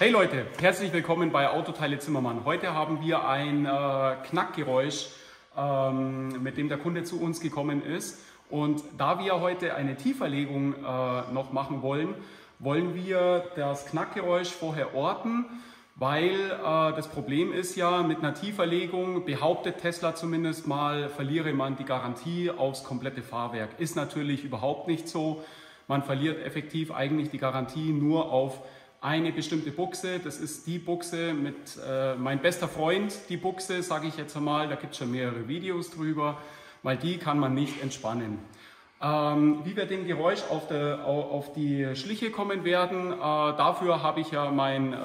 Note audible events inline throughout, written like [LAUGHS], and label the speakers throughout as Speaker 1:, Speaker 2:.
Speaker 1: Hey Leute, herzlich willkommen bei Autoteile Zimmermann. Heute haben wir ein äh, Knackgeräusch, ähm, mit dem der Kunde zu uns gekommen ist. Und da wir heute eine Tieferlegung äh, noch machen wollen, wollen wir das Knackgeräusch vorher orten, weil äh, das Problem ist ja, mit einer Tieferlegung, behauptet Tesla zumindest mal, verliere man die Garantie aufs komplette Fahrwerk. Ist natürlich überhaupt nicht so. Man verliert effektiv eigentlich die Garantie nur auf eine bestimmte Buchse. Das ist die Buchse mit äh, mein bester Freund, die Buchse, sage ich jetzt einmal. Da gibt es schon mehrere Videos drüber, weil die kann man nicht entspannen. Ähm, wie wir dem Geräusch auf, der, auf die Schliche kommen werden, äh, dafür habe ich ja mein äh,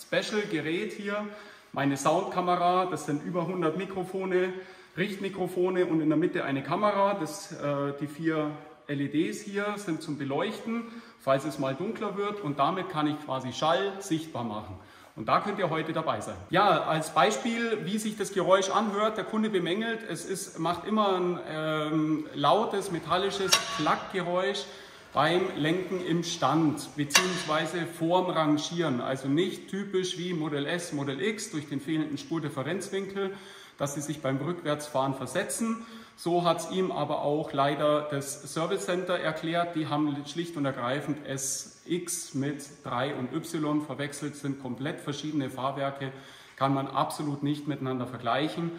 Speaker 1: Special-Gerät hier, meine Soundkamera. Das sind über 100 Mikrofone, Richtmikrofone und in der Mitte eine Kamera. Das, äh, die vier LEDs hier sind zum Beleuchten, falls es mal dunkler wird und damit kann ich quasi Schall sichtbar machen. Und da könnt ihr heute dabei sein. Ja, als Beispiel, wie sich das Geräusch anhört, der Kunde bemängelt, es ist, macht immer ein ähm, lautes, metallisches Klackgeräusch beim Lenken im Stand bzw. vorm Rangieren. Also nicht typisch wie Model S, Model X durch den fehlenden Spurdifferenzwinkel, dass sie sich beim Rückwärtsfahren versetzen, so hat es ihm aber auch leider das Service Center erklärt. Die haben schlicht und ergreifend SX mit 3 und Y verwechselt, sind komplett verschiedene Fahrwerke, kann man absolut nicht miteinander vergleichen.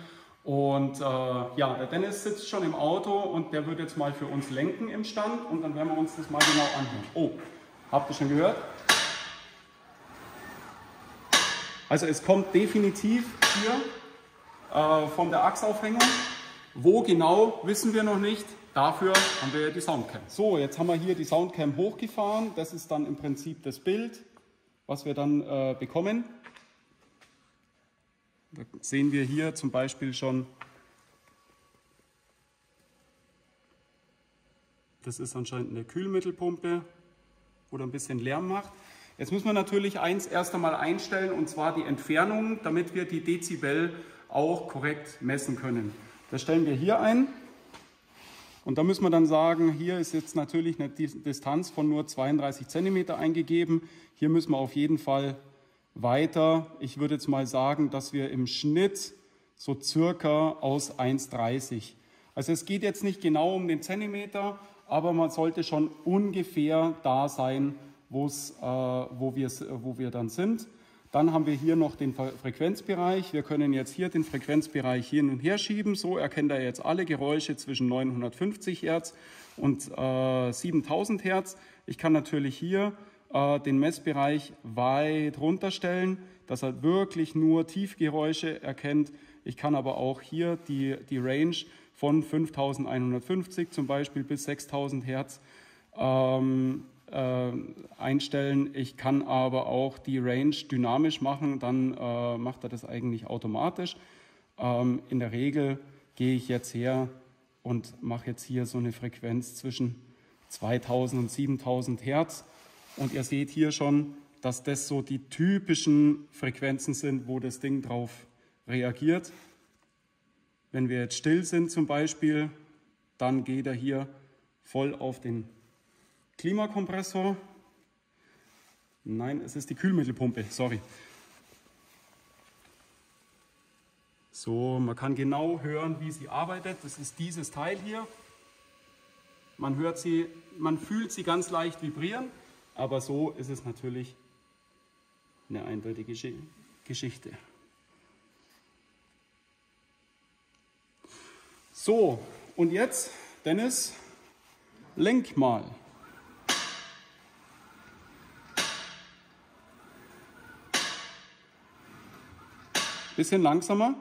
Speaker 1: Und äh, ja, der Dennis sitzt schon im Auto und der wird jetzt mal für uns lenken im Stand und dann werden wir uns das mal genau anhören. Oh, habt ihr schon gehört? Also es kommt definitiv hier äh, von der Achsaufhängung wo genau, wissen wir noch nicht. Dafür haben wir ja die Soundcam. So, jetzt haben wir hier die Soundcam hochgefahren. Das ist dann im Prinzip das Bild, was wir dann äh, bekommen. Da sehen wir hier zum Beispiel schon, das ist anscheinend eine Kühlmittelpumpe, wo er ein bisschen Lärm macht. Jetzt müssen wir natürlich eins erst einmal einstellen, und zwar die Entfernung, damit wir die Dezibel auch korrekt messen können. Das stellen wir hier ein. Und da müssen wir dann sagen, hier ist jetzt natürlich eine Distanz von nur 32 cm eingegeben. Hier müssen wir auf jeden Fall weiter. Ich würde jetzt mal sagen, dass wir im Schnitt so circa aus 1,30. Also es geht jetzt nicht genau um den Zentimeter, aber man sollte schon ungefähr da sein, äh, wo, wo wir dann sind. Dann haben wir hier noch den Frequenzbereich. Wir können jetzt hier den Frequenzbereich hin und her schieben. So erkennt er jetzt alle Geräusche zwischen 950 Hertz und äh, 7000 Hertz. Ich kann natürlich hier äh, den Messbereich weit runterstellen, dass er wirklich nur Tiefgeräusche erkennt. Ich kann aber auch hier die, die Range von 5150 zum Beispiel bis 6000 Hertz ähm, äh, einstellen. Ich kann aber auch die Range dynamisch machen, dann äh, macht er das eigentlich automatisch. Ähm, in der Regel gehe ich jetzt her und mache jetzt hier so eine Frequenz zwischen 2000 und 7000 Hertz. Und ihr seht hier schon, dass das so die typischen Frequenzen sind, wo das Ding drauf reagiert. Wenn wir jetzt still sind zum Beispiel, dann geht er hier voll auf den Klimakompressor. Nein, es ist die Kühlmittelpumpe, sorry. So, man kann genau hören, wie sie arbeitet. Das ist dieses Teil hier. Man hört sie, man fühlt sie ganz leicht vibrieren, aber so ist es natürlich eine eindeutige Geschichte. So, und jetzt, Dennis, lenk mal. Bisschen langsamer.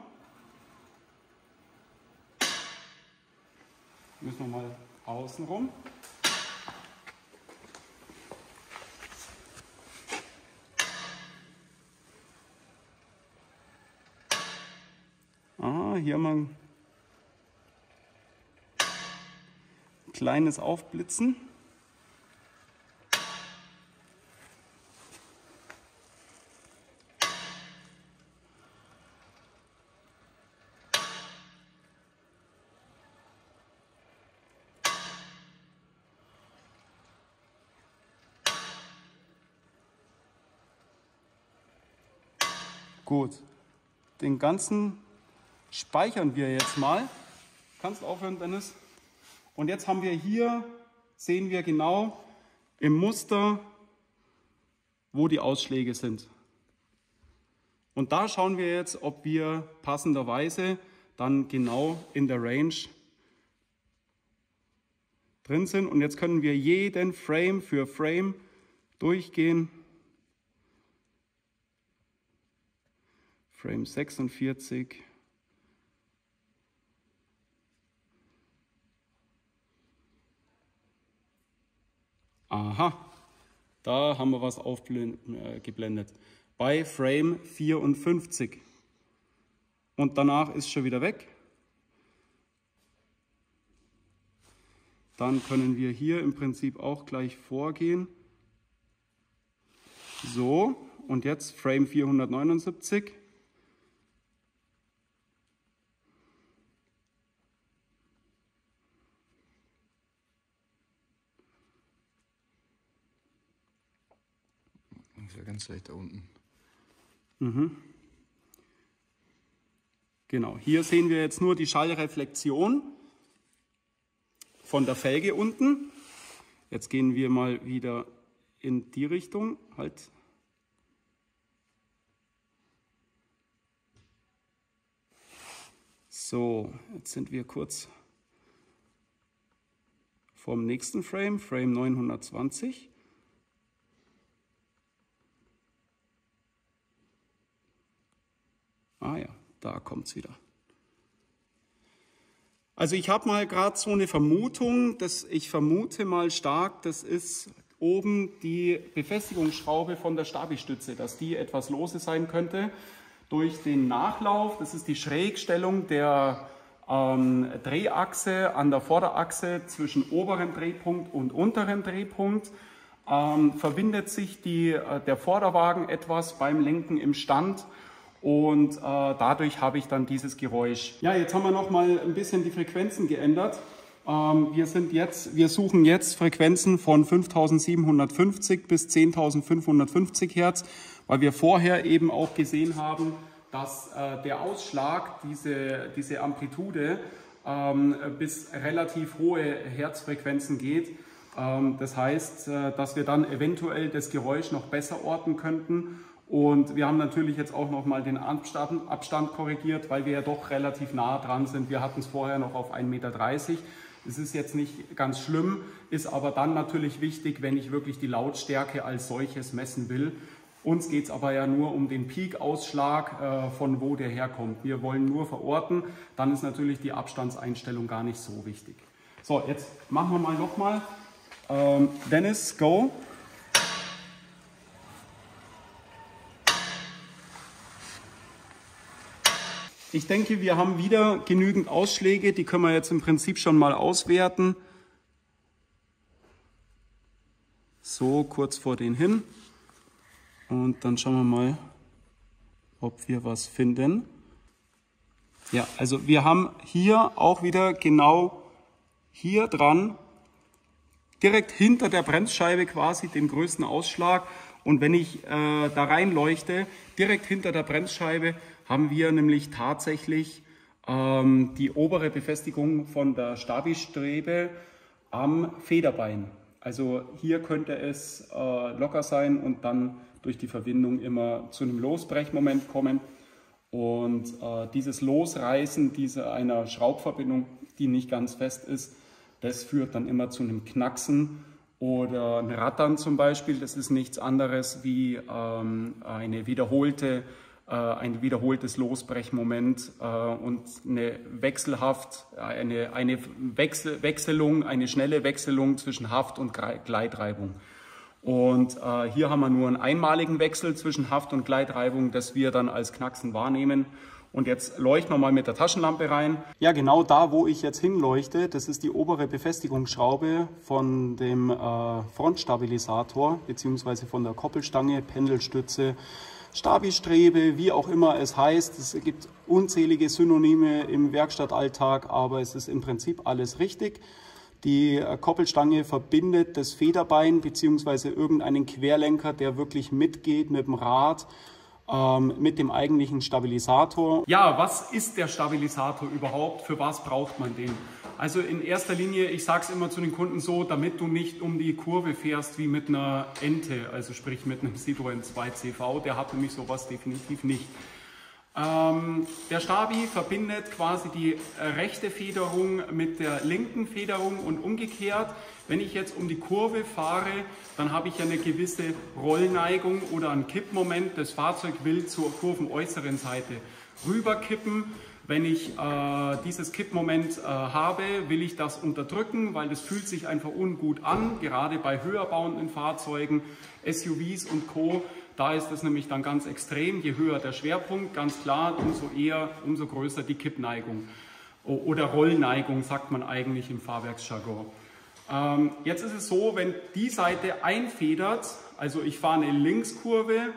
Speaker 1: Müssen wir mal außen rum. Ah, hier wir ein kleines Aufblitzen. Gut, den ganzen speichern wir jetzt mal. Kannst aufhören, Dennis. Und jetzt haben wir hier, sehen wir genau im Muster, wo die Ausschläge sind. Und da schauen wir jetzt, ob wir passenderweise dann genau in der Range drin sind. Und jetzt können wir jeden Frame für Frame durchgehen. Frame 46. Aha, da haben wir was aufgeblendet. Äh, Bei Frame 54. Und danach ist schon wieder weg. Dann können wir hier im Prinzip auch gleich vorgehen. So, und jetzt Frame 479.
Speaker 2: Ist ja ganz leicht da unten.
Speaker 1: Mhm. Genau, hier sehen wir jetzt nur die Schallreflexion von der Felge unten. Jetzt gehen wir mal wieder in die Richtung. Halt. So, jetzt sind wir kurz vom nächsten Frame, Frame 920. Ah ja, da kommt es wieder. Also ich habe mal gerade so eine Vermutung, dass ich vermute mal stark, das ist oben die Befestigungsschraube von der Stabistütze, dass die etwas lose sein könnte durch den Nachlauf. Das ist die Schrägstellung der ähm, Drehachse an der Vorderachse zwischen oberen Drehpunkt und unteren Drehpunkt. Ähm, verbindet sich die, äh, der Vorderwagen etwas beim Lenken im Stand und äh, dadurch habe ich dann dieses Geräusch. Ja, jetzt haben wir noch mal ein bisschen die Frequenzen geändert. Ähm, wir, sind jetzt, wir suchen jetzt Frequenzen von 5750 bis 10.550 Hertz, weil wir vorher eben auch gesehen haben, dass äh, der Ausschlag, diese, diese Amplitude, ähm, bis relativ hohe Herzfrequenzen geht. Ähm, das heißt, äh, dass wir dann eventuell das Geräusch noch besser orten könnten und wir haben natürlich jetzt auch nochmal den Abstand, Abstand, korrigiert, weil wir ja doch relativ nah dran sind. Wir hatten es vorher noch auf 1,30 Meter. Es ist jetzt nicht ganz schlimm, ist aber dann natürlich wichtig, wenn ich wirklich die Lautstärke als solches messen will. Uns geht es aber ja nur um den Peak-Ausschlag, äh, von wo der herkommt. Wir wollen nur verorten, dann ist natürlich die Abstandseinstellung gar nicht so wichtig. So, jetzt machen wir mal nochmal. Ähm, Dennis, go. Ich denke, wir haben wieder genügend Ausschläge, die können wir jetzt im Prinzip schon mal auswerten. So, kurz vor den hin. Und dann schauen wir mal, ob wir was finden. Ja, also wir haben hier auch wieder genau hier dran, direkt hinter der Bremsscheibe quasi den größten Ausschlag. Und wenn ich äh, da reinleuchte, direkt hinter der Bremsscheibe, haben wir nämlich tatsächlich ähm, die obere Befestigung von der Stabistrebe am Federbein. Also hier könnte es äh, locker sein und dann durch die Verbindung immer zu einem Losbrechmoment kommen. Und äh, dieses Losreißen dieser einer Schraubverbindung, die nicht ganz fest ist, das führt dann immer zu einem Knacksen oder ein Rattern zum Beispiel. Das ist nichts anderes wie ähm, eine wiederholte ein wiederholtes Losbrechmoment äh, und eine wechselhaft, eine, eine Wechsel, Wechselung, eine schnelle Wechselung zwischen Haft und Gleitreibung. Und äh, hier haben wir nur einen einmaligen Wechsel zwischen Haft und Gleitreibung, das wir dann als Knacksen wahrnehmen. Und jetzt leuchten wir mal mit der Taschenlampe rein. Ja, genau da, wo ich jetzt hinleuchte, das ist die obere Befestigungsschraube von dem äh, Frontstabilisator beziehungsweise von der Koppelstange, Pendelstütze, Stabistrebe, wie auch immer es heißt. Es gibt unzählige Synonyme im Werkstattalltag, aber es ist im Prinzip alles richtig. Die Koppelstange verbindet das Federbein bzw. irgendeinen Querlenker, der wirklich mitgeht mit dem Rad ähm, mit dem eigentlichen Stabilisator. Ja, was ist der Stabilisator überhaupt? Für was braucht man den? Also in erster Linie, ich sage es immer zu den Kunden so, damit du nicht um die Kurve fährst wie mit einer Ente, also sprich mit einem Citroën 2CV, der hat nämlich sowas definitiv nicht. Ähm, der Stabi verbindet quasi die rechte Federung mit der linken Federung und umgekehrt. Wenn ich jetzt um die Kurve fahre, dann habe ich eine gewisse Rollneigung oder ein Kippmoment. Das Fahrzeug will zur kurvenäußeren Seite rüberkippen. Wenn ich äh, dieses Kippmoment äh, habe, will ich das unterdrücken, weil das fühlt sich einfach ungut an, gerade bei höher bauenden Fahrzeugen, SUVs und Co. Da ist es nämlich dann ganz extrem, je höher der Schwerpunkt, ganz klar, umso eher, umso größer die Kippneigung oder Rollneigung, sagt man eigentlich im Fahrwerksjargon. Ähm, jetzt ist es so, wenn die Seite einfedert, also ich fahre eine Linkskurve,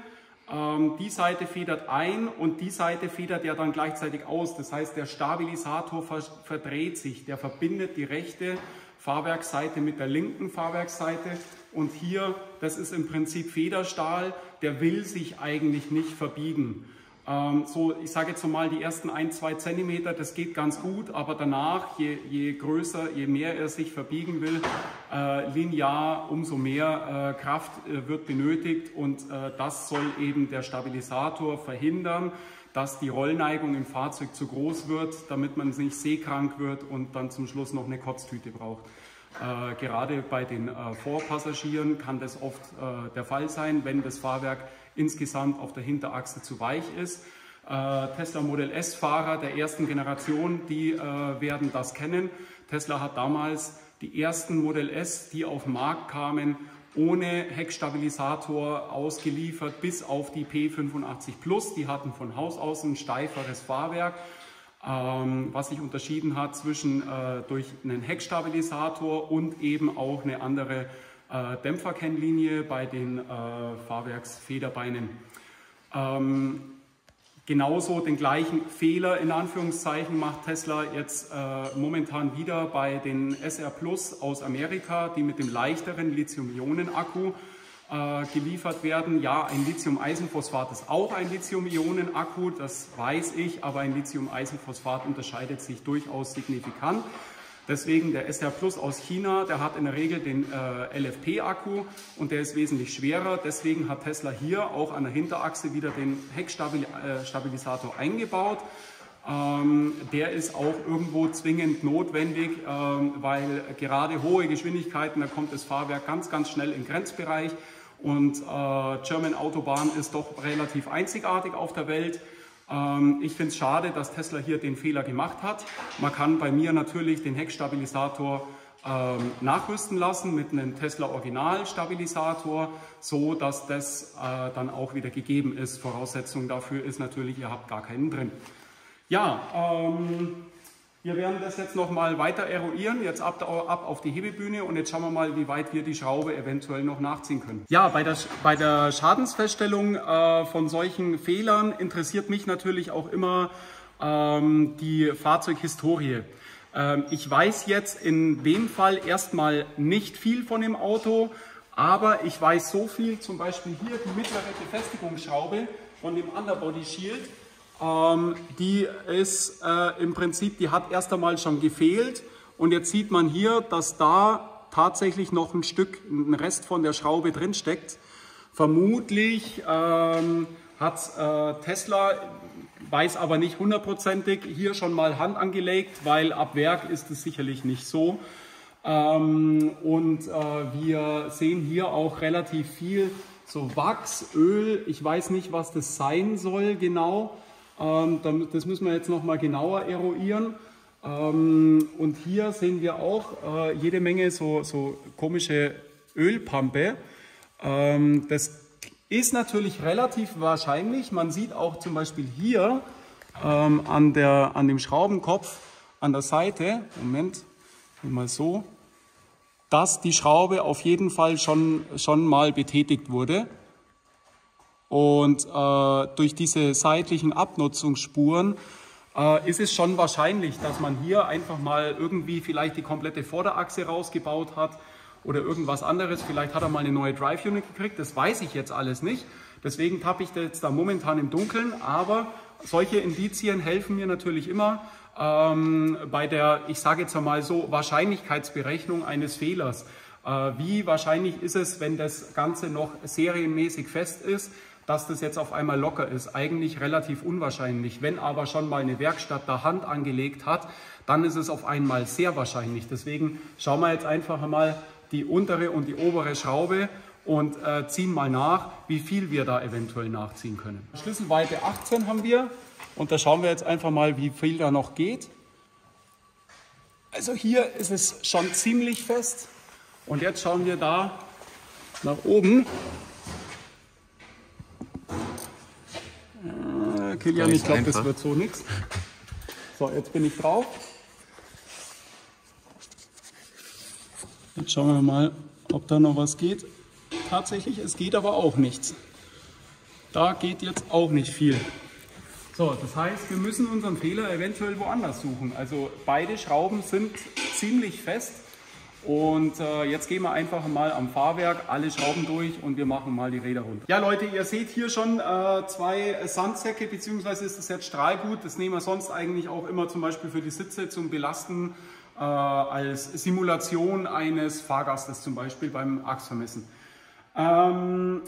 Speaker 1: die Seite federt ein und die Seite federt ja dann gleichzeitig aus. Das heißt, der Stabilisator verdreht sich, der verbindet die rechte Fahrwerksseite mit der linken Fahrwerksseite. Und hier, das ist im Prinzip Federstahl, der will sich eigentlich nicht verbiegen. Ähm, so, ich sage jetzt mal, die ersten ein, zwei Zentimeter, das geht ganz gut, aber danach, je, je größer, je mehr er sich verbiegen will, linear, umso mehr äh, Kraft äh, wird benötigt und äh, das soll eben der Stabilisator verhindern, dass die Rollneigung im Fahrzeug zu groß wird, damit man nicht seekrank wird und dann zum Schluss noch eine Kotztüte braucht. Äh, gerade bei den äh, Vorpassagieren kann das oft äh, der Fall sein, wenn das Fahrwerk insgesamt auf der Hinterachse zu weich ist. Äh, Tesla Model S-Fahrer der ersten Generation, die äh, werden das kennen. Tesla hat damals die ersten Model S, die auf den Markt kamen, ohne Heckstabilisator ausgeliefert, bis auf die P85 Plus. Die hatten von Haus aus ein steiferes Fahrwerk, ähm, was sich unterschieden hat zwischen äh, durch einen Heckstabilisator und eben auch eine andere äh, Dämpferkennlinie bei den äh, Fahrwerksfederbeinen. Ähm, genauso den gleichen Fehler in Anführungszeichen macht Tesla jetzt äh, momentan wieder bei den SR Plus aus Amerika, die mit dem leichteren Lithium-Ionen-Akku äh, geliefert werden. Ja, ein Lithium-Eisenphosphat ist auch ein Lithium-Ionen-Akku, das weiß ich, aber ein Lithium-Eisenphosphat unterscheidet sich durchaus signifikant. Deswegen der SR Plus aus China, der hat in der Regel den äh, LFP-Akku und der ist wesentlich schwerer. Deswegen hat Tesla hier auch an der Hinterachse wieder den Heckstabilisator äh, eingebaut. Ähm, der ist auch irgendwo zwingend notwendig, ähm, weil gerade hohe Geschwindigkeiten, da kommt das Fahrwerk ganz, ganz schnell in Grenzbereich. Und äh, German Autobahn ist doch relativ einzigartig auf der Welt. Ähm, ich finde es schade, dass Tesla hier den Fehler gemacht hat. Man kann bei mir natürlich den Heckstabilisator ähm, nachrüsten lassen mit einem Tesla Original Stabilisator, so dass das äh, dann auch wieder gegeben ist. Voraussetzung dafür ist natürlich, ihr habt gar keinen drin. Ja, ähm, wir werden das jetzt nochmal weiter eruieren, jetzt ab, ab, auf die Hebebühne und jetzt schauen wir mal, wie weit wir die Schraube eventuell noch nachziehen können. Ja, bei der, bei der Schadensfeststellung äh, von solchen Fehlern interessiert mich natürlich auch immer ähm, die Fahrzeughistorie. Ähm, ich weiß jetzt in dem Fall erstmal nicht viel von dem Auto, aber ich weiß so viel, zum Beispiel hier die mittlere Befestigungsschraube von dem Underbody Shield, ähm, die ist äh, im Prinzip, die hat erst einmal schon gefehlt und jetzt sieht man hier, dass da tatsächlich noch ein Stück, ein Rest von der Schraube drin steckt. Vermutlich ähm, hat äh, Tesla, weiß aber nicht hundertprozentig, hier schon mal Hand angelegt, weil ab Werk ist es sicherlich nicht so. Ähm, und äh, wir sehen hier auch relativ viel so Wachs, Öl, ich weiß nicht, was das sein soll genau. Ähm, das müssen wir jetzt nochmal genauer eruieren. Ähm, und hier sehen wir auch äh, jede Menge so, so komische Ölpampe. Ähm, das ist natürlich relativ wahrscheinlich. Man sieht auch zum Beispiel hier an, der, an dem Schraubenkopf an der Seite, Moment, mal so, dass die Schraube auf jeden Fall schon, schon mal betätigt wurde. Und äh, durch diese seitlichen Abnutzungsspuren äh, ist es schon wahrscheinlich, dass man hier einfach mal irgendwie vielleicht die komplette Vorderachse rausgebaut hat oder irgendwas anderes. Vielleicht hat er mal eine neue Drive Unit gekriegt, das weiß ich jetzt alles nicht. Deswegen tappe ich jetzt da momentan im Dunkeln, aber solche Indizien helfen mir natürlich immer ähm, bei der, ich sage jetzt einmal so, Wahrscheinlichkeitsberechnung eines Fehlers. Äh, wie wahrscheinlich ist es, wenn das Ganze noch serienmäßig fest ist, dass das jetzt auf einmal locker ist? Eigentlich relativ unwahrscheinlich. Wenn aber schon mal eine Werkstatt da Hand angelegt hat, dann ist es auf einmal sehr wahrscheinlich. Deswegen schauen wir jetzt einfach mal die untere und die obere Schraube und äh, ziehen mal nach, wie viel wir da eventuell nachziehen können. Schlüsselweite 18 haben wir und da schauen wir jetzt einfach mal, wie viel da noch geht. Also hier ist es schon ziemlich fest und jetzt schauen wir da nach oben. Kilian, ich glaube, das wird so nichts. So, jetzt bin ich drauf. Jetzt schauen wir mal, ob da noch was geht tatsächlich, es geht aber auch nichts. Da geht jetzt auch nicht viel. So, das heißt, wir müssen unseren Fehler eventuell woanders suchen. Also beide Schrauben sind ziemlich fest. Und äh, jetzt gehen wir einfach mal am Fahrwerk alle Schrauben durch und wir machen mal die Räder runter. Ja Leute, ihr seht hier schon äh, zwei Sandsäcke, beziehungsweise ist das jetzt Strahlgut. Das nehmen wir sonst eigentlich auch immer zum Beispiel für die Sitze zum Belasten äh, als Simulation eines Fahrgastes zum Beispiel beim Achsvermessen. Ähm,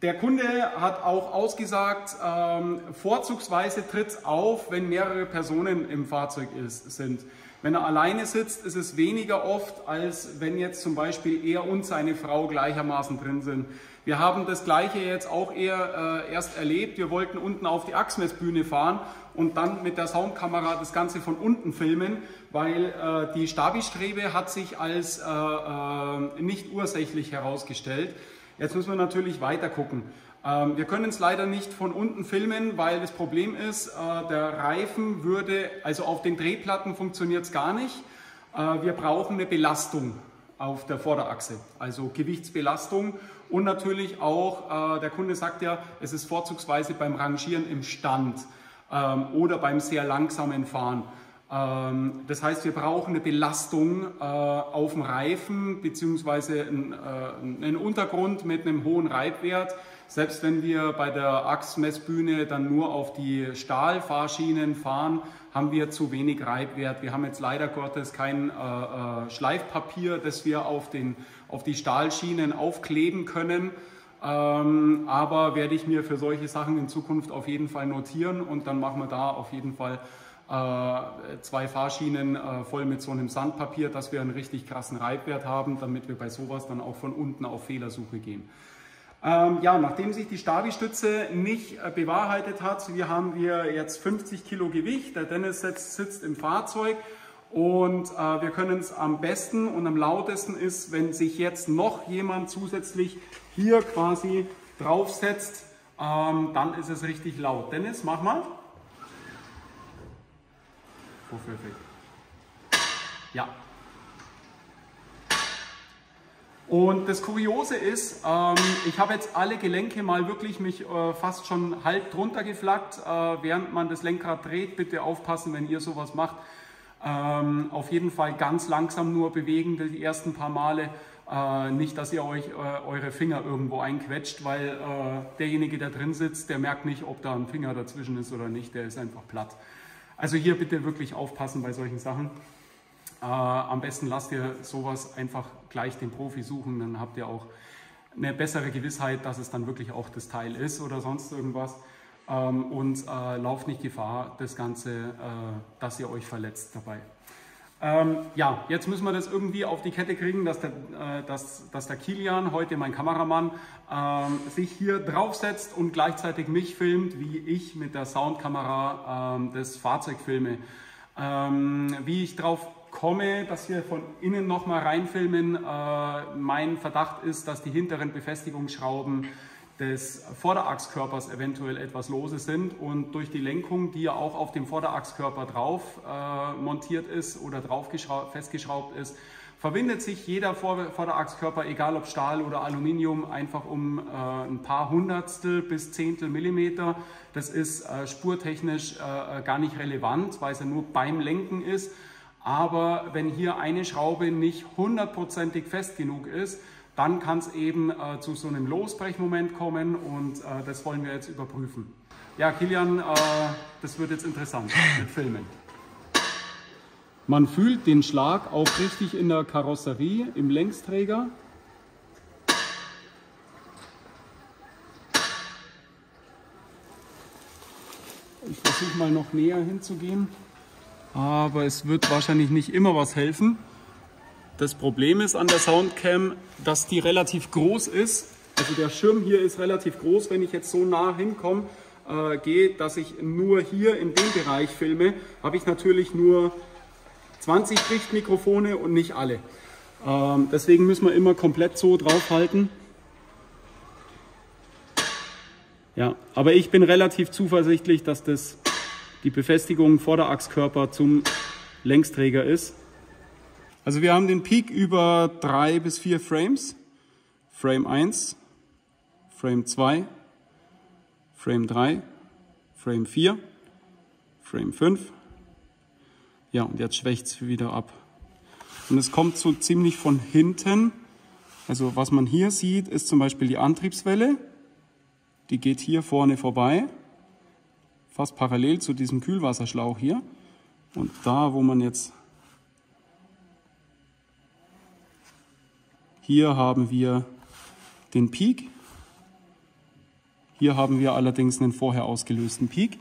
Speaker 1: der Kunde hat auch ausgesagt, ähm, vorzugsweise tritt es auf, wenn mehrere Personen im Fahrzeug ist, sind. Wenn er alleine sitzt, ist es weniger oft, als wenn jetzt zum Beispiel er und seine Frau gleichermaßen drin sind. Wir haben das Gleiche jetzt auch eher äh, erst erlebt. Wir wollten unten auf die Achsmessbühne fahren und dann mit der Soundkamera das Ganze von unten filmen, weil äh, die Stabistrebe hat sich als äh, äh nicht ursächlich herausgestellt. Jetzt müssen wir natürlich weiter gucken. Ähm, wir können es leider nicht von unten filmen, weil das Problem ist, äh, der Reifen würde, also auf den Drehplatten funktioniert es gar nicht. Äh, wir brauchen eine Belastung auf der Vorderachse, also Gewichtsbelastung und natürlich auch, äh, der Kunde sagt ja, es ist vorzugsweise beim Rangieren im Stand ähm, oder beim sehr langsamen Fahren. Ähm, das heißt, wir brauchen eine Belastung äh, auf dem Reifen bzw. Einen, äh, einen Untergrund mit einem hohen Reibwert. Selbst wenn wir bei der Achsmessbühne dann nur auf die Stahlfahrschienen fahren, haben wir zu wenig Reibwert. Wir haben jetzt leider Gottes kein äh, äh, Schleifpapier, das wir auf, den, auf die Stahlschienen aufkleben können. Ähm, aber werde ich mir für solche Sachen in Zukunft auf jeden Fall notieren und dann machen wir da auf jeden Fall äh, zwei Fahrschienen äh, voll mit so einem Sandpapier, dass wir einen richtig krassen Reibwert haben, damit wir bei sowas dann auch von unten auf Fehlersuche gehen. Ähm, ja, nachdem sich die Stabi-Stütze nicht äh, bewahrheitet hat, wir haben wir jetzt 50 Kilo Gewicht, der Dennis sitzt, sitzt im Fahrzeug und äh, wir können es am besten und am lautesten ist, wenn sich jetzt noch jemand zusätzlich hier quasi draufsetzt, ähm, dann ist es richtig laut. Dennis, mach mal. Vorführeffekt. Ja. Und das Kuriose ist, ähm, ich habe jetzt alle Gelenke mal wirklich mich äh, fast schon halb drunter geflaggt, äh, während man das Lenkrad dreht. Bitte aufpassen, wenn ihr sowas macht. Ähm, auf jeden Fall ganz langsam nur bewegen die ersten paar Male. Äh, nicht, dass ihr euch äh, eure Finger irgendwo einquetscht, weil äh, derjenige, der drin sitzt, der merkt nicht, ob da ein Finger dazwischen ist oder nicht. Der ist einfach platt. Also hier bitte wirklich aufpassen bei solchen Sachen. Äh, am besten lasst ihr sowas einfach gleich den Profi suchen, dann habt ihr auch eine bessere Gewissheit, dass es dann wirklich auch das Teil ist oder sonst irgendwas. Ähm, und äh, lauft nicht Gefahr, das Ganze, äh, dass ihr euch verletzt dabei. Ähm, ja, jetzt müssen wir das irgendwie auf die Kette kriegen, dass der, äh, dass, dass der Kilian, heute mein Kameramann, ähm, sich hier draufsetzt und gleichzeitig mich filmt, wie ich mit der Soundkamera ähm, das Fahrzeug filme. Ähm, wie ich drauf komme, dass wir von innen nochmal reinfilmen, äh, mein Verdacht ist, dass die hinteren Befestigungsschrauben des Vorderachskörpers eventuell etwas lose sind und durch die Lenkung, die ja auch auf dem Vorderachskörper drauf äh, montiert ist oder drauf festgeschraubt ist, verwindet sich jeder Vorderachskörper, egal ob Stahl oder Aluminium, einfach um äh, ein paar Hundertstel bis Zehntel Millimeter. Das ist äh, spurtechnisch äh, gar nicht relevant, weil es ja nur beim Lenken ist. Aber wenn hier eine Schraube nicht hundertprozentig fest genug ist, dann kann es eben äh, zu so einem Losbrechmoment kommen und äh, das wollen wir jetzt überprüfen. Ja, Kilian, äh, das wird jetzt interessant mit Filmen. Man fühlt den Schlag auch richtig in der Karosserie, im Längsträger. Ich versuche mal noch näher hinzugehen, aber es wird wahrscheinlich nicht immer was helfen. Das Problem ist an der Soundcam, dass die relativ groß ist. Also der Schirm hier ist relativ groß. Wenn ich jetzt so nah hinkomme, äh, gehe, dass ich nur hier in dem Bereich filme, habe ich natürlich nur 20 Richtmikrofone und nicht alle. Ähm, deswegen müssen wir immer komplett so draufhalten. Ja, aber ich bin relativ zuversichtlich, dass das die Befestigung Vorderachskörper zum Längsträger ist. Also wir haben den Peak über drei bis vier Frames. Frame 1, Frame 2, Frame 3, Frame 4, Frame 5. Ja, und jetzt schwächt es wieder ab. Und es kommt so ziemlich von hinten. Also was man hier sieht, ist zum Beispiel die Antriebswelle. Die geht hier vorne vorbei, fast parallel zu diesem Kühlwasserschlauch hier. Und da, wo man jetzt Hier haben wir den Peak. Hier haben wir allerdings einen vorher ausgelösten Peak.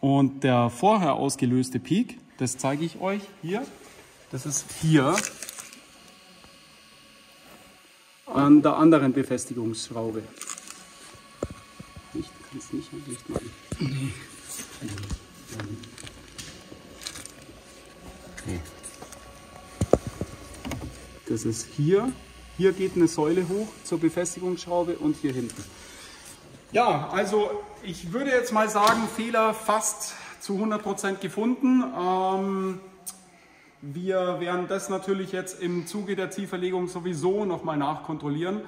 Speaker 1: Und der vorher ausgelöste Peak, das zeige ich euch hier, das ist hier an der anderen Befestigungsschraube. Ich kann es nicht Licht machen. Nee. Das ist hier hier geht eine Säule hoch zur Befestigungsschraube und hier hinten. Ja, also ich würde jetzt mal sagen, Fehler fast zu 100% gefunden. Ähm, wir werden das natürlich jetzt im Zuge der Zielverlegung sowieso nochmal nachkontrollieren.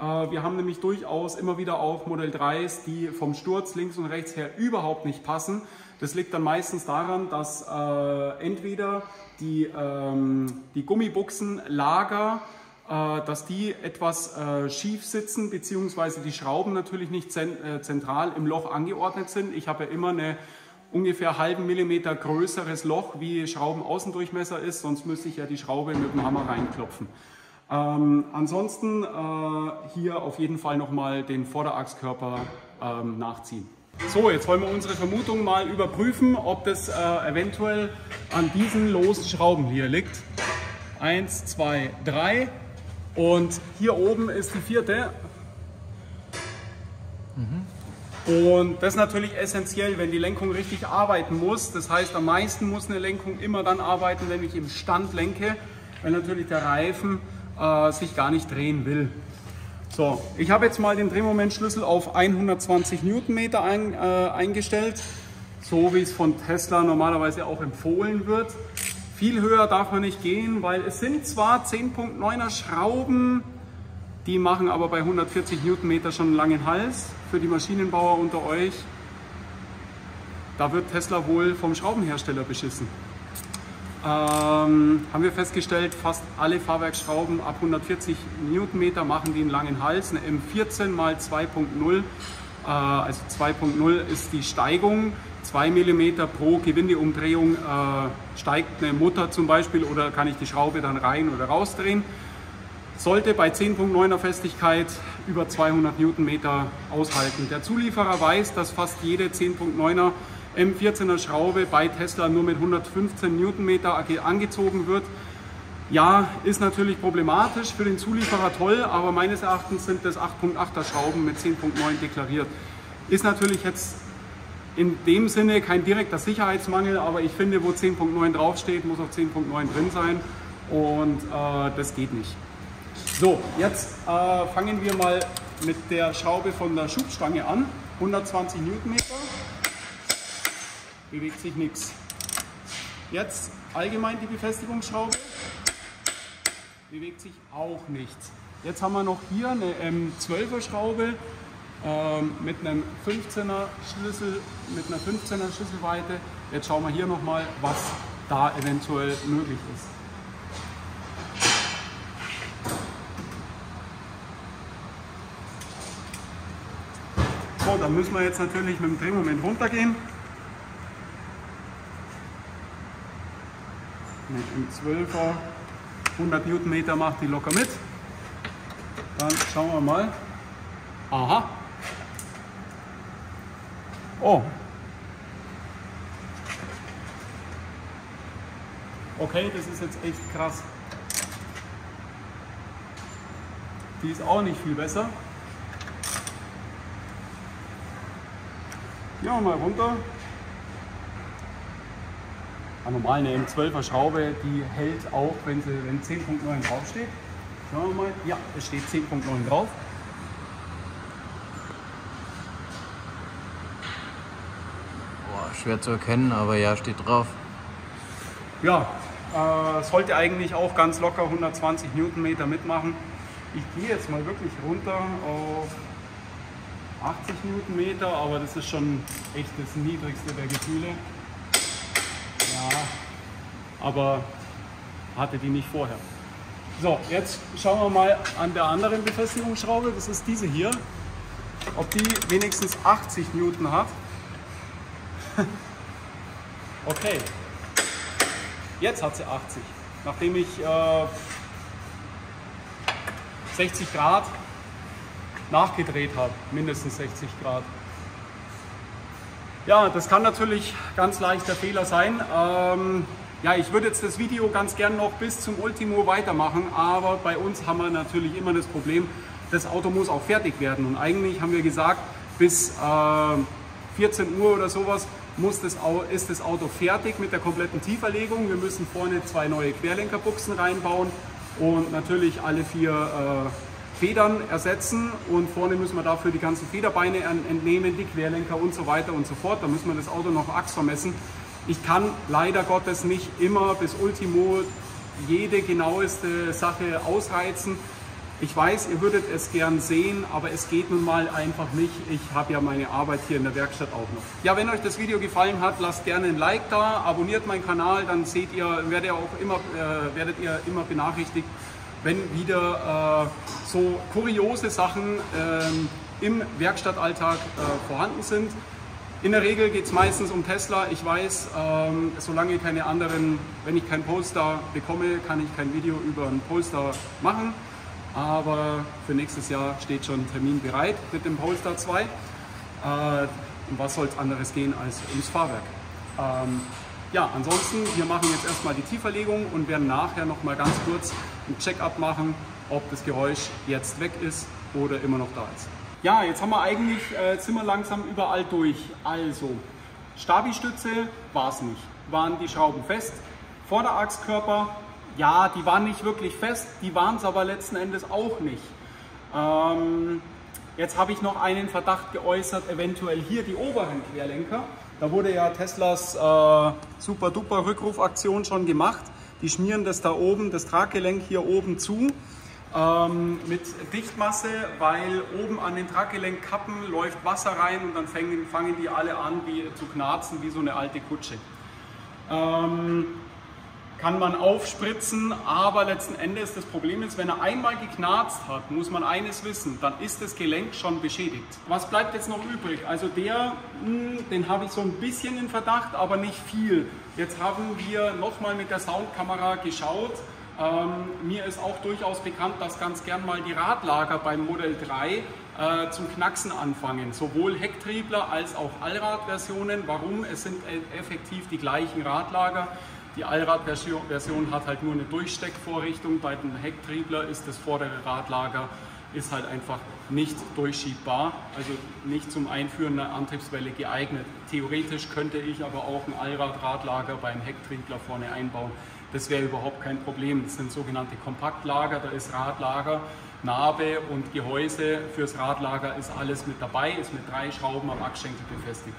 Speaker 1: Äh, wir haben nämlich durchaus immer wieder auch Modell 3s, die vom Sturz links und rechts her überhaupt nicht passen. Das liegt dann meistens daran, dass äh, entweder die, ähm, die Gummibuchsenlager äh, dass die etwas äh, schief sitzen, beziehungsweise die Schrauben natürlich nicht äh, zentral im Loch angeordnet sind. Ich habe ja immer eine ungefähr halben Millimeter größeres Loch, wie Schraubenaußendurchmesser ist, sonst müsste ich ja die Schraube mit dem Hammer reinklopfen. Ähm, ansonsten äh, hier auf jeden Fall nochmal den Vorderachskörper ähm, nachziehen. So, jetzt wollen wir unsere Vermutung mal überprüfen, ob das äh, eventuell an diesen losen Schrauben hier liegt. Eins, zwei, drei. Und hier oben ist die vierte. Und das ist natürlich essentiell, wenn die Lenkung richtig arbeiten muss. Das heißt, am meisten muss eine Lenkung immer dann arbeiten, wenn ich im Stand lenke, wenn natürlich der Reifen äh, sich gar nicht drehen will. So, ich habe jetzt mal den Drehmomentschlüssel auf 120 Newtonmeter ein, äh, eingestellt, so wie es von Tesla normalerweise auch empfohlen wird. Viel höher darf man nicht gehen, weil es sind zwar 10.9er Schrauben, die machen aber bei 140 Newtonmeter schon einen langen Hals für die Maschinenbauer unter euch. Da wird Tesla wohl vom Schraubenhersteller beschissen. Ähm, haben wir festgestellt, fast alle Fahrwerksschrauben ab 140 Newtonmeter machen einen langen Hals. Eine M14 mal 2.0, äh, also 2.0 ist die Steigung 2 mm pro Gewindeumdrehung äh, steigt eine Mutter zum Beispiel oder kann ich die Schraube dann rein oder rausdrehen. Sollte bei 10.9er Festigkeit über 200 Newtonmeter aushalten. Der Zulieferer weiß, dass fast jede 10.9er M14er Schraube bei Tesla nur mit 115 Newtonmeter angezogen wird. Ja, ist natürlich problematisch, für den Zulieferer toll, aber meines Erachtens sind das 8.8er Schrauben mit 10.9 deklariert. Ist natürlich jetzt in dem Sinne kein direkter Sicherheitsmangel, aber ich finde, wo 10.9 draufsteht, muss auch 10.9 drin sein und äh, das geht nicht. So, jetzt äh, fangen wir mal mit der Schraube von der Schubstange an. 120 Newtonmeter, bewegt sich nichts. Jetzt allgemein die Befestigungsschraube, bewegt sich auch nichts. Jetzt haben wir noch hier eine M12er Schraube, ähm, mit einem 15er Schlüssel, mit einer 15er Schlüsselweite. Jetzt schauen wir hier nochmal, was da eventuell möglich ist. So, dann müssen wir jetzt natürlich mit dem Drehmoment runtergehen. Mit dem 12er 100 Newtonmeter macht die locker mit. Dann schauen wir mal. Aha. Oh. Okay, das ist jetzt echt krass. Die ist auch nicht viel besser. Ja, mal runter. Eine normale M12er Schraube, die hält auch, wenn, sie, wenn 10.9 draufsteht. Schauen wir mal. Ja, es steht 10.9 drauf.
Speaker 2: Boah, schwer zu erkennen, aber ja, steht drauf.
Speaker 1: Ja, äh, sollte eigentlich auch ganz locker 120 Newtonmeter mitmachen. Ich gehe jetzt mal wirklich runter auf 80 Newtonmeter, aber das ist schon echt das niedrigste der Gefühle. Aber hatte die nicht vorher. So, jetzt schauen wir mal an der anderen Befestigungsschraube, das ist diese hier, ob die wenigstens 80 Newton hat. [LAUGHS] okay, jetzt hat sie 80, nachdem ich äh, 60 Grad nachgedreht habe, mindestens 60 Grad. Ja, das kann natürlich ganz leicht der Fehler sein. Ähm, ja, ich würde jetzt das Video ganz gern noch bis zum Ultimo weitermachen, aber bei uns haben wir natürlich immer das Problem, das Auto muss auch fertig werden. Und eigentlich haben wir gesagt, bis äh, 14 Uhr oder sowas muss das, ist das Auto fertig mit der kompletten Tieferlegung. Wir müssen vorne zwei neue Querlenkerbuchsen reinbauen und natürlich alle vier äh, Federn ersetzen und vorne müssen wir dafür die ganzen Federbeine entnehmen, die Querlenker und so weiter und so fort. Da müssen wir das Auto noch Achs vermessen. Ich kann leider Gottes nicht immer bis Ultimo jede genaueste Sache ausreizen. Ich weiß, ihr würdet es gern sehen, aber es geht nun mal einfach nicht. Ich habe ja meine Arbeit hier in der Werkstatt auch noch. Ja, wenn euch das Video gefallen hat, lasst gerne ein Like da, abonniert meinen Kanal, dann seht ihr, werdet ihr auch immer, äh, werdet ihr immer benachrichtigt, wenn wieder äh, so kuriose Sachen äh, im Werkstattalltag äh, vorhanden sind. In der Regel geht es meistens um Tesla. Ich weiß, ähm, solange keine anderen, wenn ich kein Polestar bekomme, kann ich kein Video über einen Polestar machen. Aber für nächstes Jahr steht schon ein Termin bereit mit dem Polestar 2. Äh, um was soll es anderes gehen als ums Fahrwerk? Ähm, ja, ansonsten, wir machen jetzt erstmal die Tieferlegung und werden nachher noch mal ganz kurz ein Check-up machen, ob das Geräusch jetzt weg ist oder immer noch da ist. Ja, jetzt haben wir eigentlich, äh, sind wir langsam überall durch. Also, Stabi-Stütze war es nicht. Waren die Schrauben fest? Vorderachskörper, ja, die waren nicht wirklich fest, die waren es aber letzten Endes auch nicht. Ähm, jetzt habe ich noch einen Verdacht geäußert, eventuell hier die oberen Querlenker. Da wurde ja Teslas äh, super duper Rückrufaktion schon gemacht. Die schmieren das da oben, das Traggelenk hier oben zu ähm, mit Dichtmasse, weil oben an den Traggelenkkappen läuft Wasser rein und dann fangen, fangen die alle an wie, zu knarzen wie so eine alte Kutsche. Ähm, kann man aufspritzen, aber letzten Endes das Problem ist, wenn er einmal geknarzt hat, muss man eines wissen, dann ist das Gelenk schon beschädigt. Was bleibt jetzt noch übrig? Also der, hm, den habe ich so ein bisschen in Verdacht, aber nicht viel. Jetzt haben wir nochmal mit der Soundkamera geschaut. Ähm, mir ist auch durchaus bekannt, dass ganz gern mal die Radlager beim Modell 3 äh, zum Knacksen anfangen. Sowohl Hecktriebler als auch Allradversionen. Warum? Es sind e-, effektiv die gleichen Radlager. Die Allradversion hat halt nur eine Durchsteckvorrichtung. Bei dem Hecktriebler ist das vordere Radlager ist halt einfach nicht durchschiebbar, also nicht zum Einführen einer Antriebswelle geeignet. Theoretisch könnte ich aber auch ein Allradradlager beim Hecktriebler vorne einbauen. Das wäre überhaupt kein Problem. Das sind sogenannte Kompaktlager, da ist Radlager, Narbe und Gehäuse fürs Radlager ist alles mit dabei, ist mit drei Schrauben am Achsschenkel befestigt.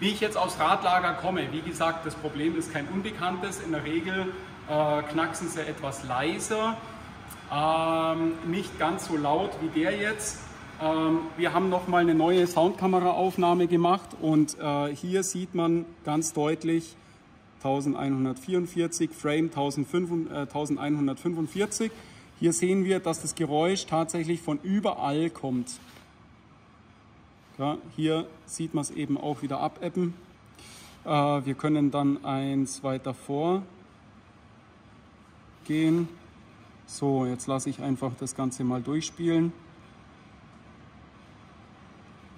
Speaker 1: Wie ich jetzt aufs Radlager komme, wie gesagt, das Problem ist kein unbekanntes. In der Regel äh, knacksen sie etwas leiser, ähm, nicht ganz so laut wie der jetzt. Ähm, wir haben nochmal eine neue Soundkameraaufnahme gemacht und äh, hier sieht man ganz deutlich, 1144, Frame 1145. Hier sehen wir, dass das Geräusch tatsächlich von überall kommt. Ja, hier sieht man es eben auch wieder abebben. Äh, wir können dann eins weiter vor gehen. So, jetzt lasse ich einfach das Ganze mal durchspielen.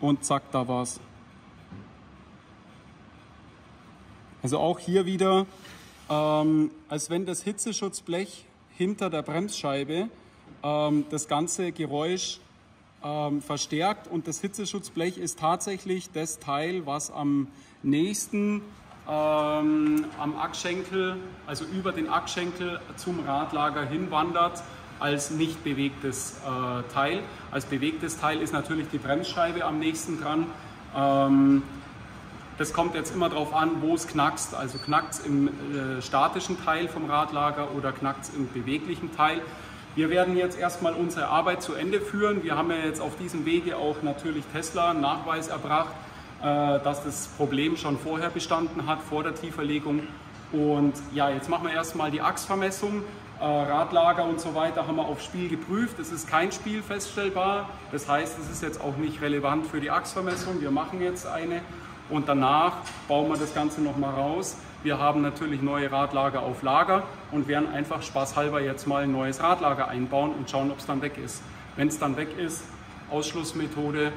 Speaker 1: Und zack, da war's. Also auch hier wieder, ähm, als wenn das Hitzeschutzblech hinter der Bremsscheibe ähm, das ganze Geräusch ähm, verstärkt und das Hitzeschutzblech ist tatsächlich das Teil, was am nächsten ähm, am Achschenkel, also über den Achschenkel zum Radlager hinwandert als nicht bewegtes äh, Teil. Als bewegtes Teil ist natürlich die Bremsscheibe am nächsten dran. Ähm, das kommt jetzt immer darauf an, wo es knackst. Also knackt es im äh, statischen Teil vom Radlager oder knackt es im beweglichen Teil. Wir werden jetzt erstmal unsere Arbeit zu Ende führen. Wir haben ja jetzt auf diesem Wege auch natürlich Tesla einen Nachweis erbracht, äh, dass das Problem schon vorher bestanden hat, vor der Tieferlegung. Und ja, jetzt machen wir erstmal die Achsvermessung. Äh, Radlager und so weiter haben wir auf Spiel geprüft. Es ist kein Spiel feststellbar. Das heißt, es ist jetzt auch nicht relevant für die Achsvermessung. Wir machen jetzt eine und danach bauen wir das Ganze nochmal raus. Wir haben natürlich neue Radlager auf Lager und werden einfach spaßhalber jetzt mal ein neues Radlager einbauen und schauen, ob es dann weg ist. Wenn es dann weg ist, Ausschlussmethode,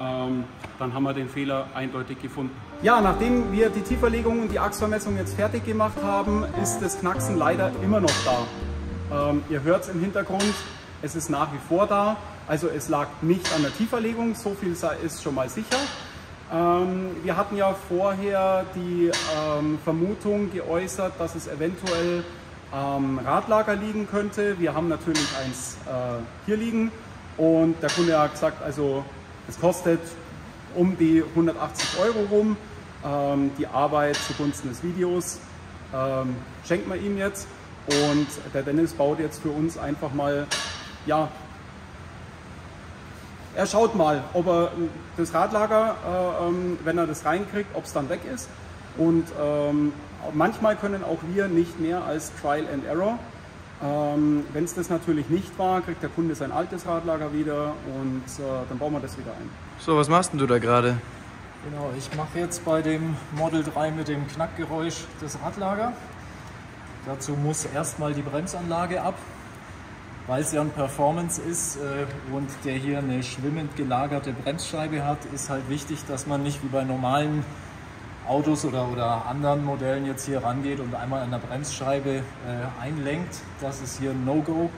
Speaker 1: ähm, dann haben wir den Fehler eindeutig gefunden. Ja, nachdem wir die Tieferlegung und die Achsvermessung jetzt fertig gemacht haben, ist das Knacksen leider immer noch da. Ähm, ihr hört es im Hintergrund, es ist nach wie vor da. Also es lag nicht an der Tieferlegung, so viel ist schon mal sicher. Ähm, wir hatten ja vorher die ähm, Vermutung geäußert, dass es eventuell am Radlager liegen könnte. Wir haben natürlich eins äh, hier liegen und der Kunde hat gesagt, also es kostet um die 180 Euro rum. Ähm, die Arbeit zugunsten des Videos ähm, schenkt man ihm jetzt und der Dennis baut jetzt für uns einfach mal ja, er schaut mal, ob er das Radlager, äh, ähm, wenn er das reinkriegt, ob es dann weg ist. Und ähm, manchmal können auch wir nicht mehr als Trial and Error. Ähm, wenn es das natürlich nicht war, kriegt der Kunde sein altes Radlager wieder und äh, dann bauen wir das wieder ein.
Speaker 2: So, was machst denn du da gerade?
Speaker 3: Genau, ich mache jetzt bei dem Model 3 mit dem Knackgeräusch das Radlager. Dazu muss erstmal die Bremsanlage ab weil es ja ein Performance ist äh, und der hier eine schwimmend gelagerte Bremsscheibe hat, ist halt wichtig, dass man nicht wie bei normalen Autos oder, oder anderen Modellen jetzt hier rangeht und einmal an der Bremsscheibe äh, einlenkt. Das ist hier ein No-Go.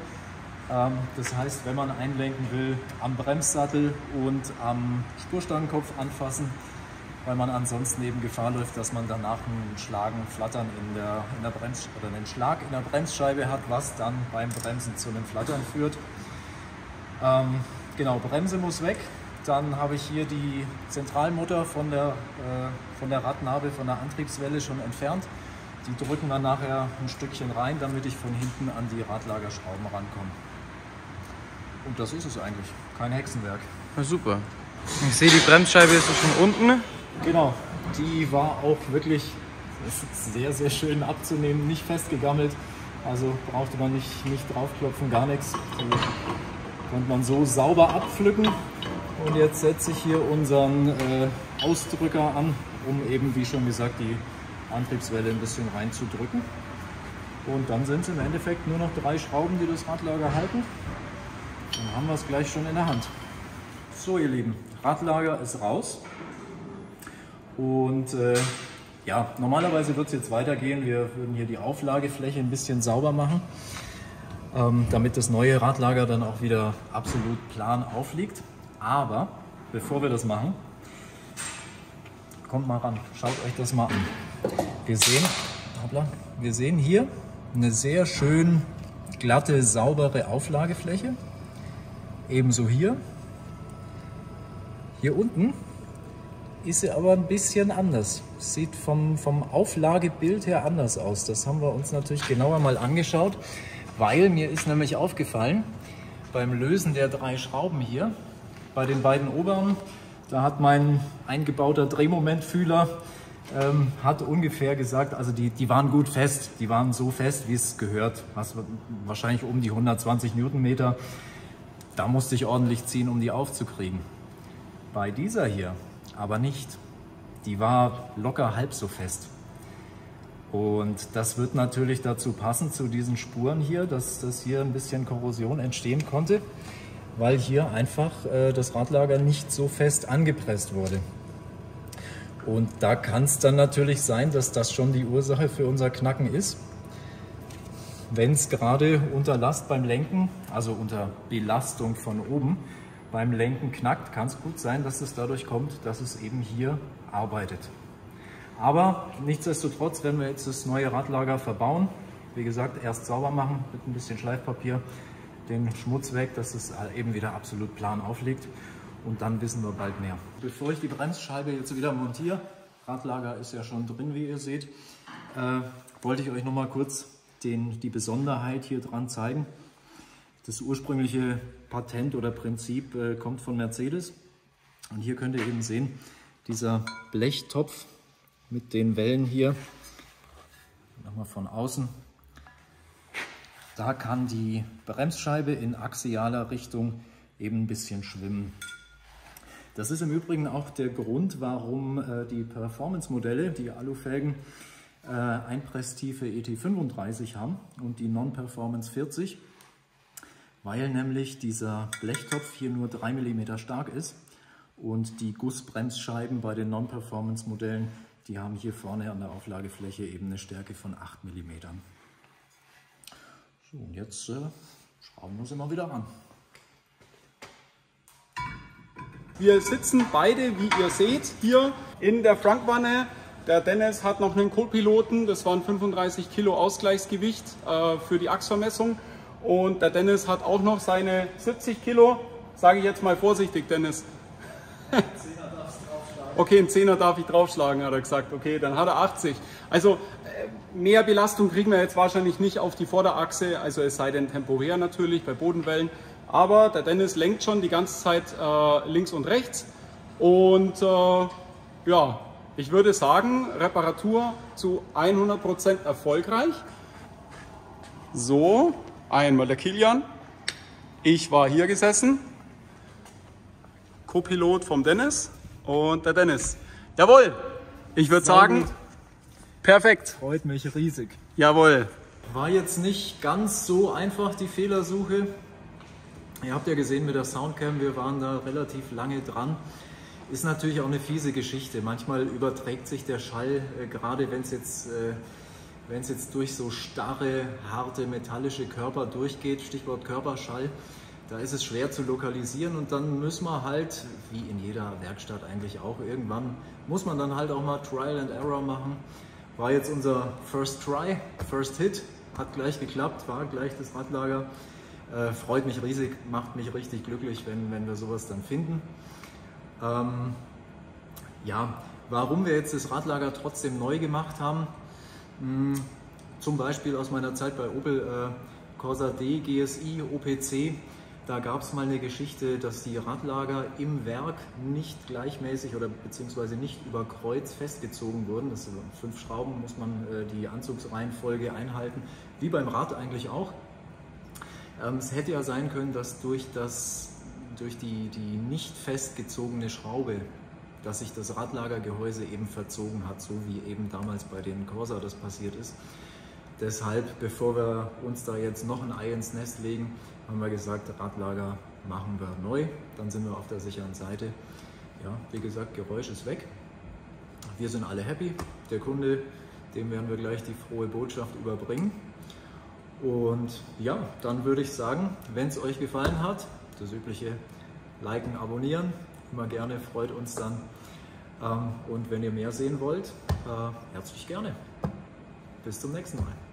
Speaker 3: Ähm, das heißt, wenn man einlenken will, am Bremssattel und am Spurstangenkopf anfassen weil man ansonsten eben Gefahr läuft, dass man danach einen Schlagen, Flattern in der, in der Brems oder einen Schlag in der Bremsscheibe hat, was dann beim Bremsen zu einem Flattern führt. Ähm, genau, Bremse muss weg. Dann habe ich hier die Zentralmutter von der, äh, von der Radnabe, von der Antriebswelle schon entfernt. Die drücken wir nachher ein Stückchen rein, damit ich von hinten an die Radlagerschrauben rankomme. Und das ist es eigentlich. Kein Hexenwerk.
Speaker 2: Na super. Ich sehe, die Bremsscheibe ist schon unten.
Speaker 3: Genau, die war auch wirklich sehr, sehr schön abzunehmen, nicht festgegammelt. Also brauchte man nicht, nicht draufklopfen, gar nichts. Die konnte man so sauber abpflücken. Und jetzt setze ich hier unseren äh, Ausdrücker an, um eben, wie schon gesagt, die Antriebswelle ein bisschen reinzudrücken. Und dann sind es im Endeffekt nur noch drei Schrauben, die das Radlager halten. Dann haben wir es gleich schon in der Hand. So ihr Lieben, Radlager ist raus. Und äh, ja, normalerweise wird es jetzt weitergehen. Wir würden hier die Auflagefläche ein bisschen sauber machen, ähm, damit das neue Radlager dann auch wieder absolut plan aufliegt. Aber bevor wir das machen, kommt mal ran, schaut euch das mal an. Wir sehen, hoppla, wir sehen hier eine sehr schön glatte, saubere Auflagefläche. Ebenso hier. Hier unten ist sie aber ein bisschen anders. Sieht vom, vom Auflagebild her anders aus. Das haben wir uns natürlich genauer mal angeschaut, weil mir ist nämlich aufgefallen, beim Lösen der drei Schrauben hier, bei den beiden oberen, da hat mein eingebauter Drehmomentfühler ähm, hat ungefähr gesagt, also die, die waren gut fest, die waren so fest, wie es gehört, was wahrscheinlich um die 120 Newtonmeter. Da musste ich ordentlich ziehen, um die aufzukriegen. Bei dieser hier aber nicht. Die war locker halb so fest. Und das wird natürlich dazu passen, zu diesen Spuren hier, dass, dass hier ein bisschen Korrosion entstehen konnte, weil hier einfach äh, das Radlager nicht so fest angepresst wurde. Und da kann es dann natürlich sein, dass das schon die Ursache für unser Knacken ist. Wenn es gerade unter Last beim Lenken, also unter Belastung von oben beim Lenken knackt, kann es gut sein, dass es dadurch kommt, dass es eben hier arbeitet. Aber nichtsdestotrotz, wenn wir jetzt das neue Radlager verbauen, wie gesagt, erst sauber machen mit ein bisschen Schleifpapier, den Schmutz weg, dass es eben wieder absolut plan aufliegt und dann wissen wir bald mehr. Bevor ich die Bremsscheibe jetzt wieder montiere, Radlager ist ja schon drin, wie ihr seht, äh, wollte ich euch noch mal kurz den, die Besonderheit hier dran zeigen. Das ursprüngliche Patent oder Prinzip äh, kommt von Mercedes. Und hier könnt ihr eben sehen, dieser Blechtopf mit den Wellen hier, nochmal von außen, da kann die Bremsscheibe in axialer Richtung eben ein bisschen schwimmen. Das ist im Übrigen auch der Grund, warum äh, die Performance-Modelle, die Alufelgen, äh, Einpresstiefe ET35 haben und die Non-Performance 40, weil nämlich dieser Blechtopf hier nur 3 mm stark ist und die Gussbremsscheiben bei den Non-Performance-Modellen, die haben hier vorne an der Auflagefläche eben eine Stärke von 8 mm. So, und jetzt äh, schrauben wir sie mal wieder an.
Speaker 1: Wir sitzen beide, wie ihr seht, hier in der Frankwanne. Der Dennis hat noch einen Co-Piloten, das waren 35 Kilo Ausgleichsgewicht äh, für die Achsvermessung. Und der Dennis hat auch noch seine 70 Kilo, sage ich jetzt mal vorsichtig, Dennis. [LAUGHS] Okay, ein Zehner darf ich draufschlagen, hat er gesagt. Okay, dann hat er 80. Also äh, mehr Belastung kriegen wir jetzt wahrscheinlich nicht auf die Vorderachse, also es sei denn temporär natürlich bei Bodenwellen. Aber der Dennis lenkt schon die ganze Zeit äh, links und rechts. Und äh, ja, ich würde sagen, Reparatur zu 100% erfolgreich. So, einmal der Kilian. Ich war hier gesessen. Co-Pilot vom Dennis und der Dennis. Jawohl, ich würde sagen, gut. perfekt.
Speaker 3: Freut mich riesig.
Speaker 1: Jawohl.
Speaker 3: War jetzt nicht ganz so einfach die Fehlersuche. Ihr habt ja gesehen mit der Soundcam, wir waren da relativ lange dran. Ist natürlich auch eine fiese Geschichte. Manchmal überträgt sich der Schall, äh, gerade wenn es jetzt, äh, jetzt durch so starre, harte, metallische Körper durchgeht, Stichwort Körperschall, da ist es schwer zu lokalisieren und dann müssen wir halt, wie in jeder Werkstatt eigentlich auch, irgendwann muss man dann halt auch mal Trial and Error machen. War jetzt unser First Try, First Hit, hat gleich geklappt, war gleich das Radlager äh, freut mich riesig, macht mich richtig glücklich, wenn, wenn wir sowas dann finden. Ähm, ja, warum wir jetzt das Radlager trotzdem neu gemacht haben, hm, zum Beispiel aus meiner Zeit bei Opel äh, Corsa D, GSI, OPC, da gab es mal eine Geschichte, dass die Radlager im Werk nicht gleichmäßig oder beziehungsweise nicht über Kreuz festgezogen wurden. Das sind fünf Schrauben, muss man äh, die Anzugsreihenfolge einhalten, wie beim Rad eigentlich auch. Ähm, es hätte ja sein können, dass durch, das, durch die, die nicht festgezogene Schraube, dass sich das Radlagergehäuse eben verzogen hat, so wie eben damals bei den Corsa das passiert ist. Deshalb, bevor wir uns da jetzt noch ein Ei ins Nest legen, haben wir gesagt, Radlager machen wir neu, dann sind wir auf der sicheren Seite. Ja, wie gesagt, Geräusch ist weg. Wir sind alle happy. Der Kunde, dem werden wir gleich die frohe Botschaft überbringen. Und ja, dann würde ich sagen, wenn es euch gefallen hat, das übliche Liken, Abonnieren, immer gerne, freut uns dann. Ähm, und wenn ihr mehr sehen wollt, äh, herzlich gerne. Bis zum nächsten Mal.